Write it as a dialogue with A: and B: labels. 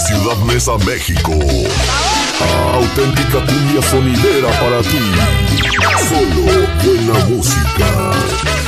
A: Ciudad Mesa, México. Auténtica cumbia sonidera para ti. Solo buena música.